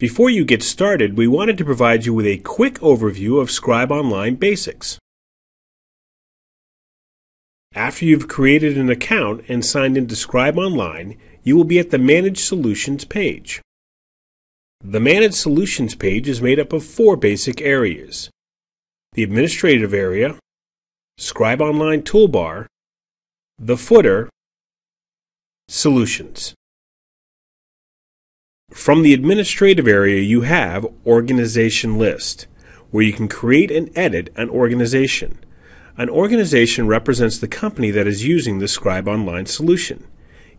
Before you get started, we wanted to provide you with a quick overview of Scribe Online basics. After you've created an account and signed into Scribe Online, you will be at the Manage Solutions page. The Manage Solutions page is made up of four basic areas. The Administrative area, Scribe Online Toolbar, the footer, Solutions. From the administrative area you have Organization List, where you can create and edit an organization. An organization represents the company that is using the Scribe Online solution.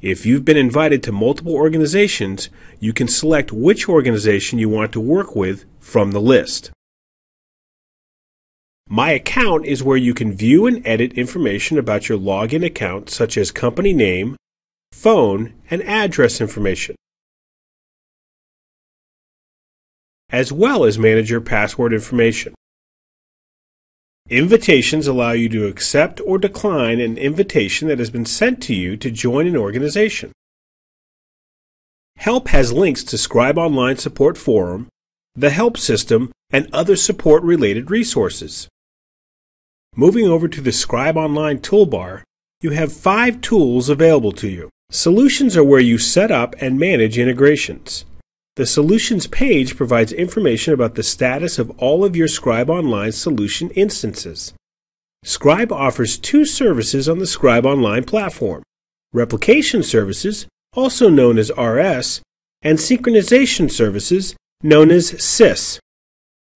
If you've been invited to multiple organizations, you can select which organization you want to work with from the list. My Account is where you can view and edit information about your login account such as company name, phone, and address information, as well as manage your password information. Invitations allow you to accept or decline an invitation that has been sent to you to join an organization. Help has links to Scribe Online Support Forum, the Help System, and other support related resources. Moving over to the Scribe Online toolbar, you have five tools available to you. Solutions are where you set up and manage integrations. The Solutions page provides information about the status of all of your Scribe Online solution instances. Scribe offers two services on the Scribe Online platform Replication Services, also known as RS, and Synchronization Services, known as SYS.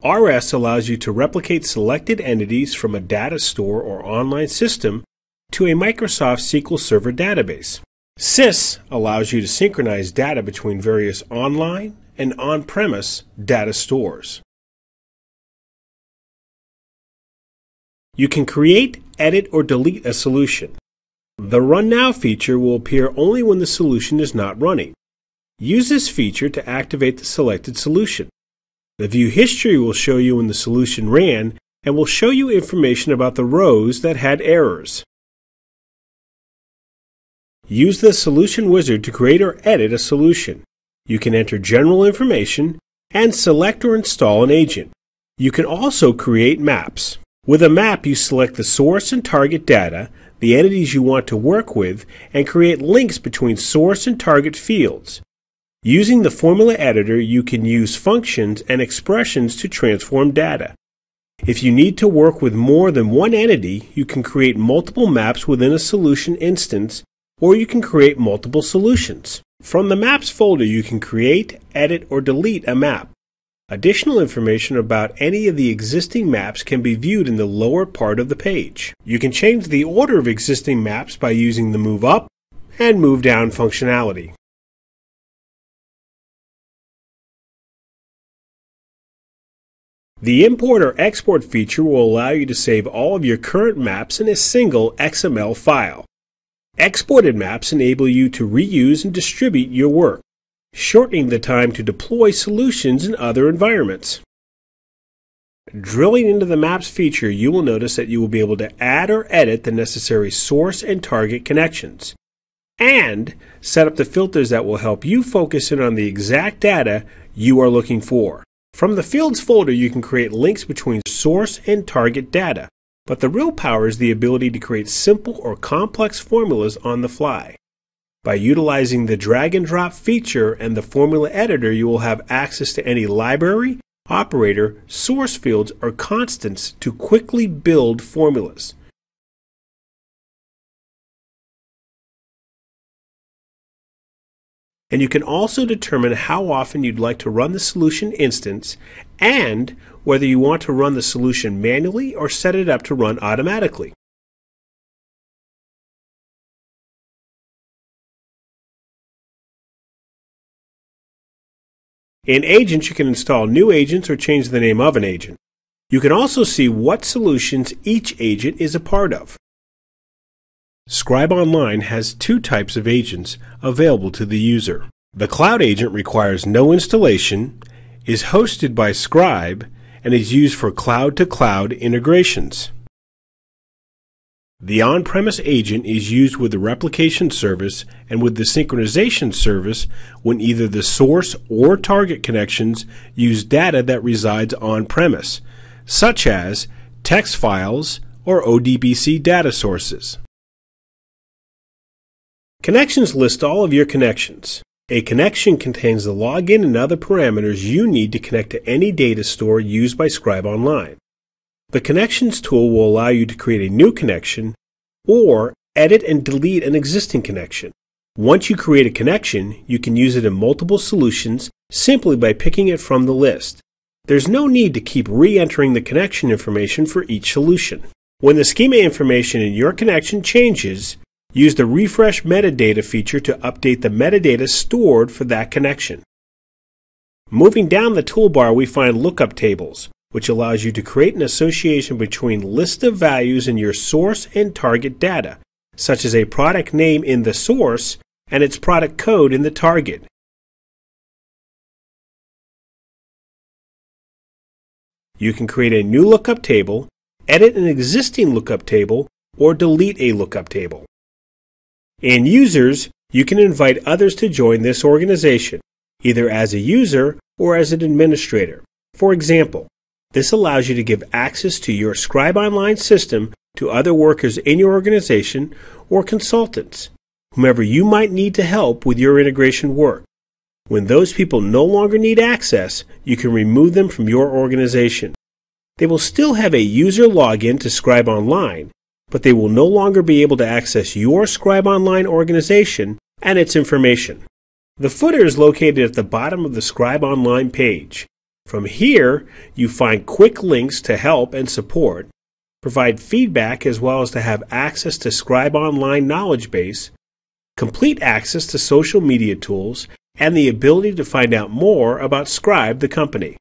RS allows you to replicate selected entities from a data store or online system to a Microsoft SQL Server database. SYS allows you to synchronize data between various online and on premise data stores. You can create, edit, or delete a solution. The Run Now feature will appear only when the solution is not running. Use this feature to activate the selected solution. The View History will show you when the solution ran and will show you information about the rows that had errors. Use the Solution Wizard to create or edit a solution. You can enter general information and select or install an agent. You can also create maps. With a map, you select the source and target data, the entities you want to work with, and create links between source and target fields. Using the formula editor, you can use functions and expressions to transform data. If you need to work with more than one entity, you can create multiple maps within a solution instance or you can create multiple solutions. From the Maps folder, you can create, edit, or delete a map. Additional information about any of the existing maps can be viewed in the lower part of the page. You can change the order of existing maps by using the Move Up and Move Down functionality. The import or export feature will allow you to save all of your current maps in a single XML file. Exported maps enable you to reuse and distribute your work, shortening the time to deploy solutions in other environments. Drilling into the Maps feature, you will notice that you will be able to add or edit the necessary source and target connections, and set up the filters that will help you focus in on the exact data you are looking for. From the Fields folder, you can create links between source and target data. But the real power is the ability to create simple or complex formulas on the fly. By utilizing the drag and drop feature and the formula editor, you will have access to any library, operator, source fields, or constants to quickly build formulas. And you can also determine how often you'd like to run the solution instance and whether you want to run the solution manually or set it up to run automatically. In Agents, you can install new agents or change the name of an agent. You can also see what solutions each agent is a part of. Scribe Online has two types of agents available to the user. The Cloud Agent requires no installation, is hosted by Scribe, and is used for cloud to cloud integrations. The on-premise agent is used with the replication service and with the synchronization service when either the source or target connections use data that resides on-premise, such as text files or ODBC data sources. Connections list all of your connections. A connection contains the login and other parameters you need to connect to any data store used by Scribe Online. The Connections tool will allow you to create a new connection or edit and delete an existing connection. Once you create a connection, you can use it in multiple solutions simply by picking it from the list. There's no need to keep re-entering the connection information for each solution. When the schema information in your connection changes, Use the Refresh Metadata feature to update the metadata stored for that connection. Moving down the toolbar, we find Lookup Tables, which allows you to create an association between list of values in your source and target data, such as a product name in the source and its product code in the target. You can create a new lookup table, edit an existing lookup table, or delete a lookup table. In users, you can invite others to join this organization, either as a user or as an administrator. For example, this allows you to give access to your Scribe Online system to other workers in your organization or consultants, whomever you might need to help with your integration work. When those people no longer need access, you can remove them from your organization. They will still have a user login to Scribe Online, but they will no longer be able to access your Scribe Online organization and its information. The footer is located at the bottom of the Scribe Online page. From here, you find quick links to help and support, provide feedback as well as to have access to Scribe Online knowledge base, complete access to social media tools, and the ability to find out more about Scribe the company.